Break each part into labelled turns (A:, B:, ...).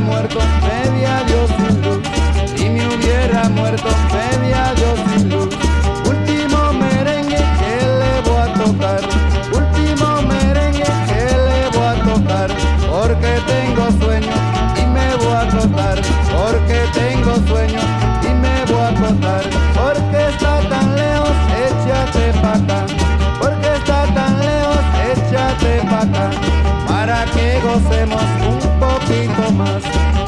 A: muerto, media Dios sin luz. Si me hubiera muerto, media Dios sin luz. Último merengue que le voy a tocar. Último merengue que le voy a tocar. Porque tengo sueño y me voy a acostar. Porque tengo sueño. gocemos un poquito más,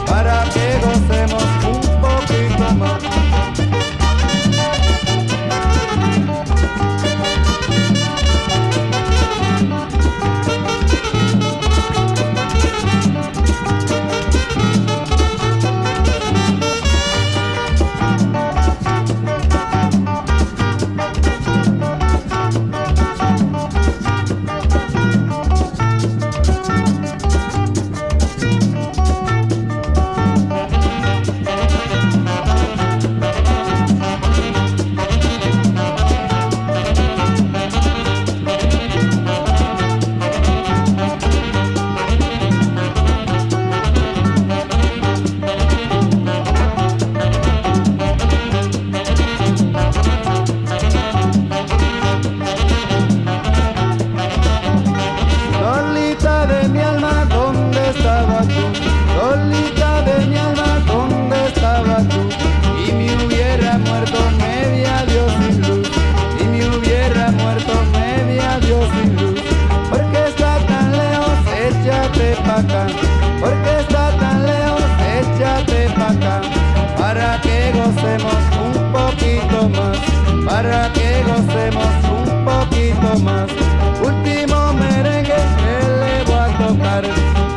A: para que gocemos un poquito más. gocemos un poquito más. Último merengue que le voy a tocar.